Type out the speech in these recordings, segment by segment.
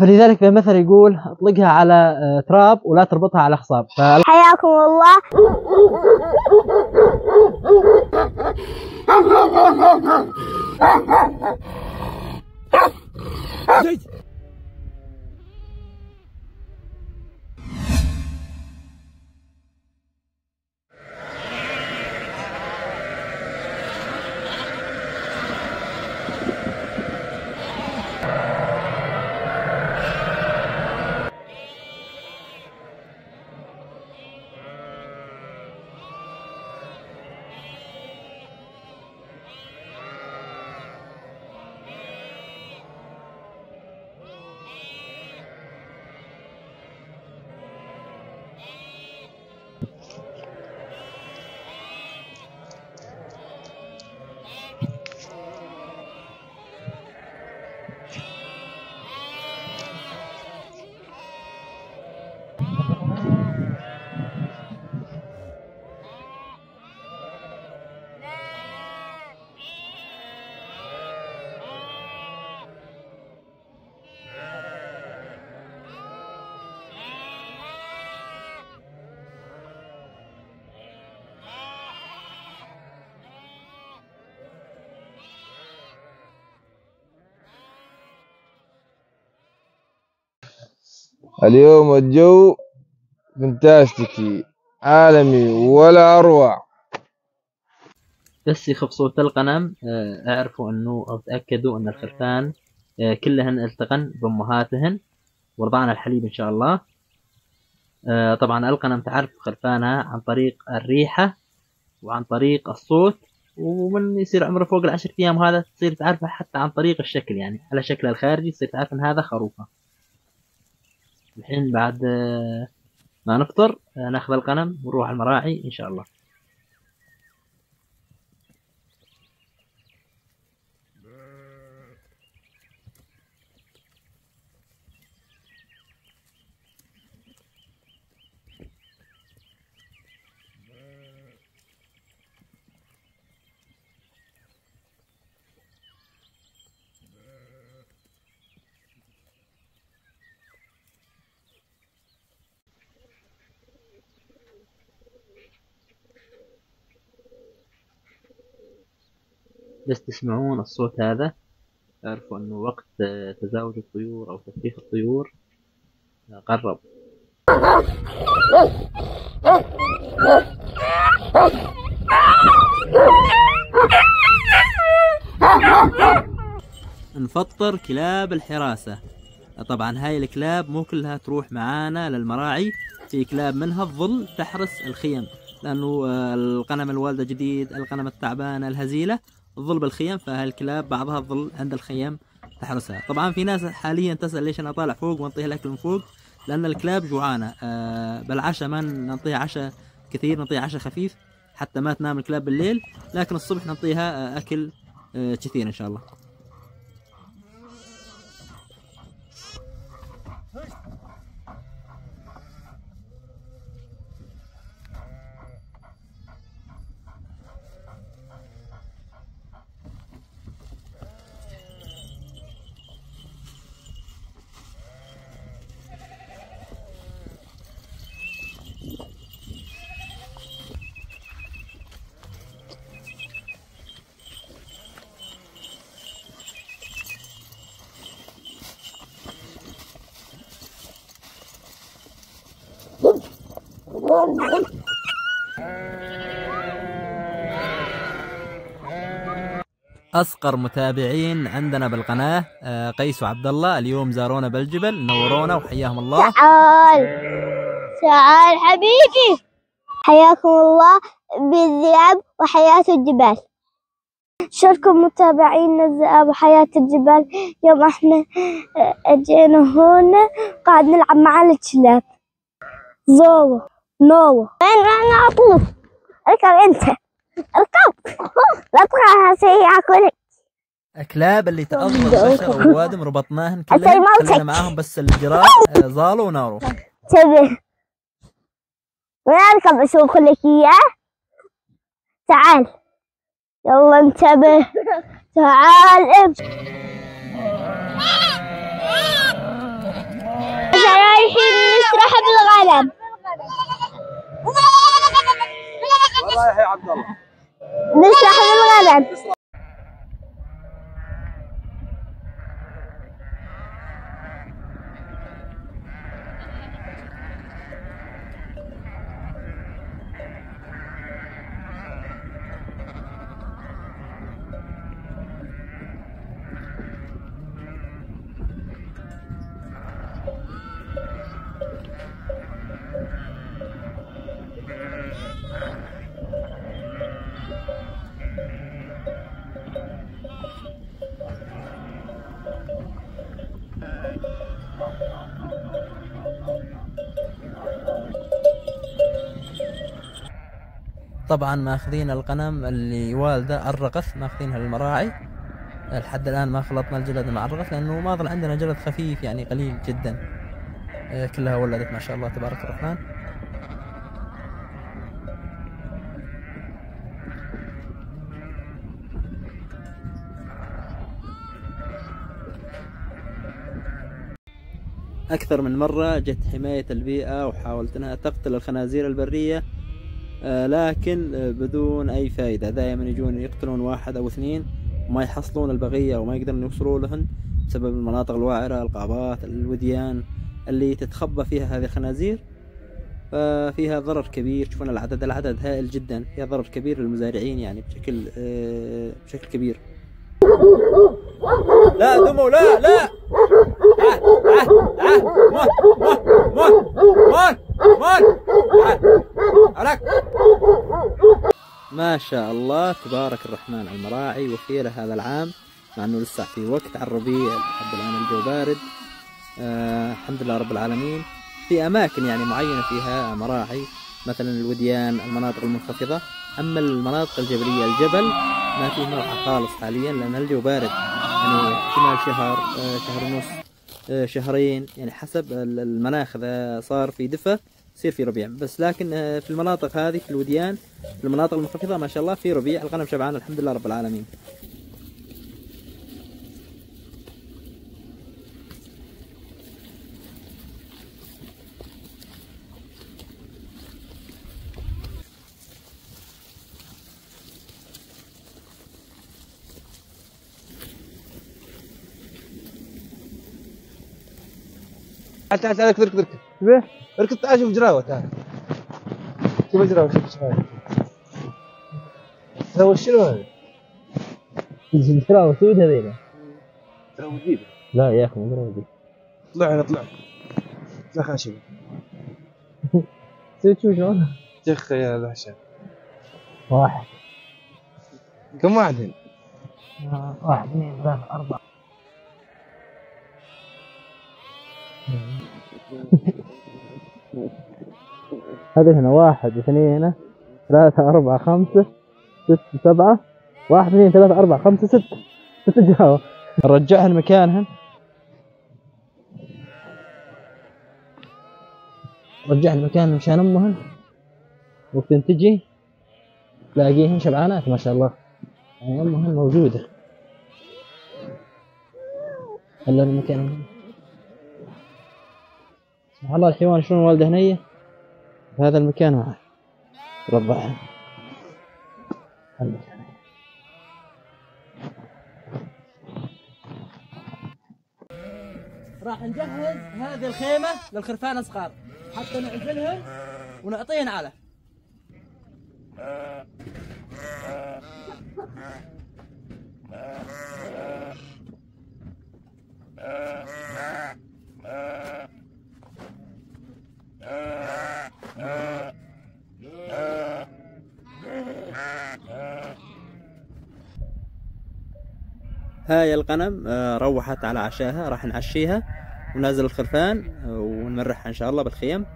فلذلك في مثل يقول اطلقها على آه، تراب ولا تربطها على خصاب حياكم الله. اليوم الجو فانتاستيكي عالمي ولا أروع. بس يخف صوت القنم آه، اعرفوا أنه أو تاكدوا أن الخرفان آه، كلهن التقن بأمهاتهن ورضعن الحليب إن شاء الله. آه، طبعا القنم تعرف خرفانها عن طريق الريحة وعن طريق الصوت ومن يصير عمره فوق العشر أيام هذا تصير تعرفه حتى عن طريق الشكل يعني على شكله الخارجي تصير تعرف إن هذا خروفة. الحين بعد ما نفطر ناخذ القنم ونروح المراعي إن شاء الله. بس تسمعون الصوت هذا. اعرفوا أنه وقت آه، تزاوج الطيور أو تفريخ الطيور آه، قرب. نفطر كلاب الحراسة. طبعا هاي الكلاب مو كلها تروح معانا للمراعي. في كلاب منها تظل تحرس الخيم لأنه آه، القنم الوالدة جديد القنم التعبانة الهزيلة. تظل بالخيم فهالكلاب بعضها تظل عند الخيم تحرسها. طبعا في ناس حاليا تسأل ليش أنا طالع فوق وأنطيها الأكل من فوق؟ لأن الكلاب جوعانة. آه، بالعشاء ما نعطيها عشاء كثير نعطيها عشاء خفيف حتى ما تنام الكلاب بالليل لكن الصبح نعطيها آه، أكل آه، كثير إن شاء الله. اصقر متابعين عندنا بالقناة آه، قيس وعبد الله اليوم زارونا بالجبل نورونا وحياهم الله. تعال تعال حبيبي. حياكم الله بالذئاب وحياة الجبال. شكركم متابعين الذئاب وحياة الجبال. يوم إحنا آه، جينا هنا قاعد نلعب مع الكلاب. زوبة نو وين أنا أطوف؟ اركب أنت. اركب. لا تقع سياكلك أكلاب اللي ده البشر والوادم ربطناهن موتك. خلينا معاهم بس الجراح آه، زالو ونارو تبي؟ وين أركب أشوف لك اياه تعال. يلا انتبه. تعال امشي رايحين نسرح بالغنم رايح يا عبد الله. نسرح بالغنم طبعا ماخذين الغنم اللي والده الرغث ماخذينها للمراعي. لحد الآن ما خلطنا الجلد مع الرغث لأنه ما ظل عندنا جلد خفيف يعني قليل جدا. آه، كلها ولدت ما شاء الله تبارك الرحمن. أكثر من مرة جت حماية البيئة وحاولت أنها تقتل الخنازير البرية. لكن آه، بدون أي فائدة دائما يجون يقتلون واحد أو اثنين وما يحصلون البقية وما يقدرون يوصلوا لهن بسبب المناطق الوعرة الغابات الوديان اللي تتخبى فيها هذه الخنازير ففيها ضرر كبير. تشوفون العدد العدد هائل جدا. فيها ضرر كبير للمزارعين يعني بشكل آه، بشكل كبير. لا دمو لا لا. تعال تعال تعال مون مون مون مون ما شاء الله تبارك الرحمن على المراعي وخيرة هذا العام مع إنه لسه في وقت على الربيع لحد الآن الجو بارد. آه الحمد لله رب العالمين. في أماكن يعني معينة فيها مراعي مثلا الوديان المناطق المنخفضة. أما المناطق الجبلية الجبل ما فيه مرعى خالص حاليا لأن الجو بارد. يعني احتمال شهر آه شهر ونص. شهرين يعني حسب ال- المناخ إذا صار في دفء يصير في ربيع. بس لكن آه، في المناطق هذه في الوديان في المناطق المنخفضة ما شاء الله في ربيع. الغنم شبعان الحمد لله رب العالمين. تعال تعال تعال اركض اركض اركض. اركض تعال شوف جراوة تعال. شوف جراوه شوف جراوه ترى شنو هذا؟ جراوة سود هذيلا جديد لا يا أخي مو جراوة طلع هنا طلع. طلع خلينا نشوف سود شو شلون؟ جخ يا العشاء واحد. كم واحد هنا؟ واحد اثنين ثلاثة أربعة. هذه هنا واحد اثنين ثلاثة أربعة خمسة ستة سبعة واحد اثنين ثلاثة أربعة خمسة ستة. ستة جراوة نرجعها لمكانها رجعها لمكانها مشان أمهن وقت تجي تلاقيهن شبعانات ما شاء الله. يعني أمهن موجودة. هلا المكان سبحان الله الحيوان شلون والده هنية في هذا المكان معه ربعها راح نجهز هذه الخيمة للخرفان الصغار. حتى نعزلهم ونعطيهن على هاي الغنم آه، روحت على عشاها راح نعشيها ونازل الخرفان آه، ونمرحها إن شاء الله بالخيم.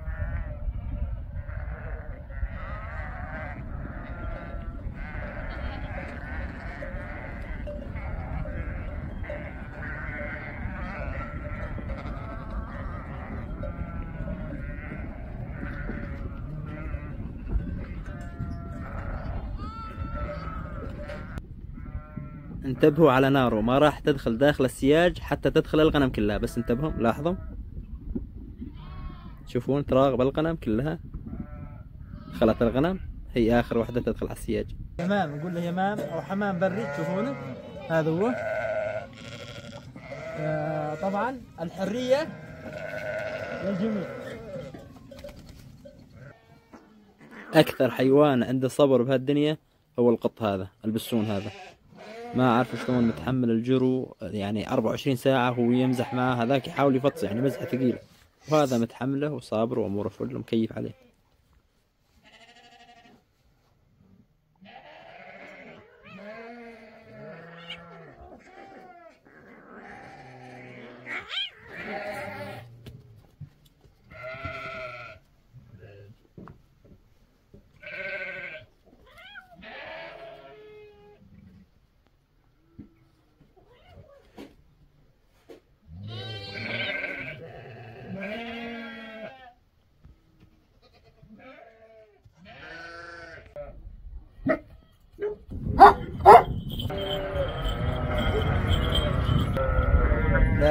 انتبهوا على ناره ما راح تدخل داخل السياج حتى تدخل الغنم كلها بس انتبهوا لاحظوا؟ تشوفون تراغب الغنم كلها. دخلت الغنم هي آخر واحدة تدخل على السياج. يمام نقول له يمام أو حمام بري تشوفونه هذا هو. آه طبعا الحرية للجميع. أكثر حيوان عنده صبر بهالدنيا هو القط هذا البسون هذا. ما أعرف شلون متحمل الجرو. يعني 24 ساعة هو يمزح معاه هذاك يحاول يفطس يعني مزحة ثقيلة. وهذا متحمله وصابر وأموره فل ومكيف عليه.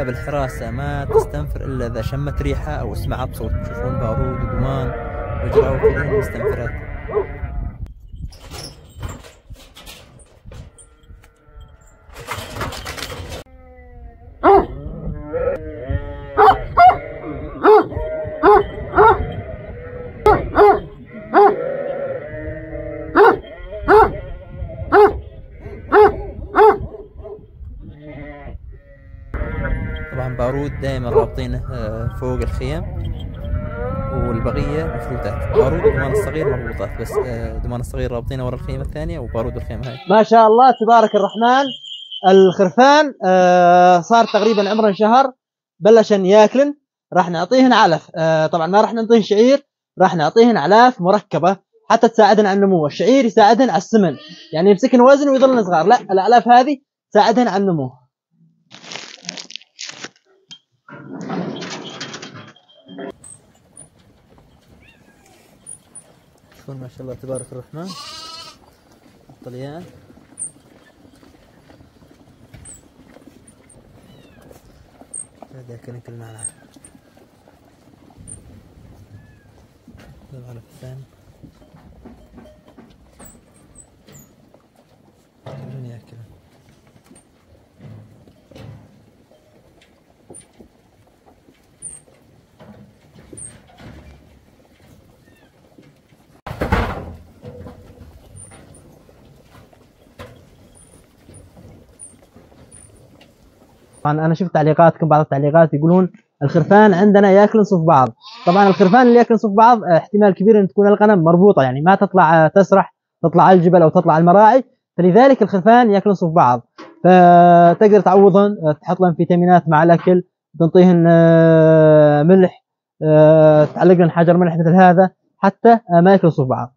بالحراسة ما تستنفر إلا إذا شمت ريحة أو سمعت صوت تشوفون بارود ودمان وجراوة كلها مستنفرات دائما رابطينه آه، فوق الخيم والبقية مفلوتات بارود ودمان الصغير مربوطات بس آه، دمان الصغير رابطينه ورا الخيمة الثانية وبارود الخيمة هاي. ما شاء الله تبارك الرحمن. الخرفان آه، صار تقريبا عمره شهر بلشن ياكلن. راح نعطيهن علف. طبعا ما راح نعطيهن شعير راح نعطيهن اعلاف مركبة حتى تساعدهن على النمو. الشعير يساعدهن على السمن. يعني يمسكن وزن ويظلن صغار. لا الأعلاف هذه تساعدهن على النمو. شوفون ما شاء الله تبارك الرحمن. الطليان. هذا كل معنا. العلف الثاني كلهم ياكلون طبعا أنا شفت تعليقاتكم بعض التعليقات يقولون الخرفان عندنا ياكلن صف بعض. طبعا الخرفان اللي ياكلن صف بعض آه، احتمال كبير إن تكون الغنم مربوطة يعني ما تطلع آه، تسرح تطلع على الجبل أو تطلع على المراعي فلذلك الخرفان ياكلن صف بعض. فتقدر تعوضهن آه، تحط لهم فيتامينات مع الأكل تنطيهن ملح تعلق لهم حجر ملح مثل هذا حتى ما ياكلوا صف بعض.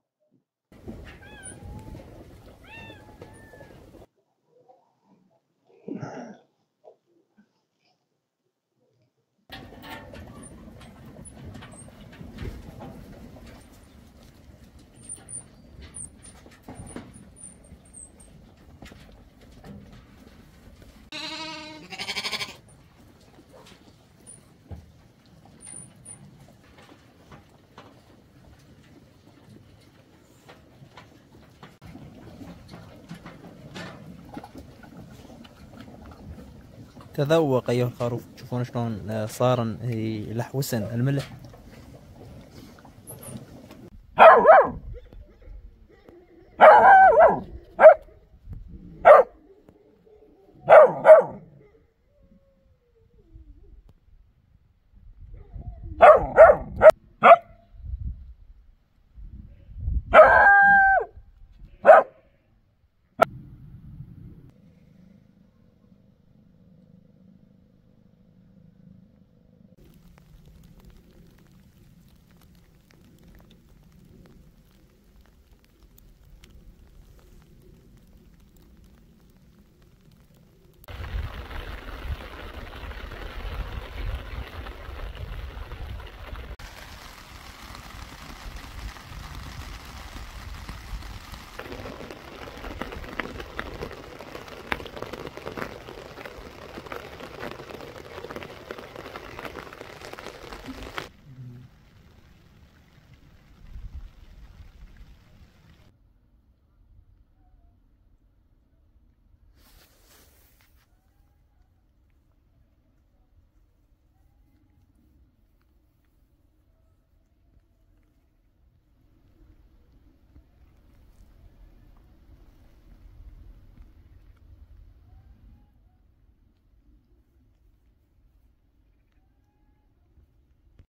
تذوق ايها الخروف تشوفون شلون آه، صار يلحوسن الملح.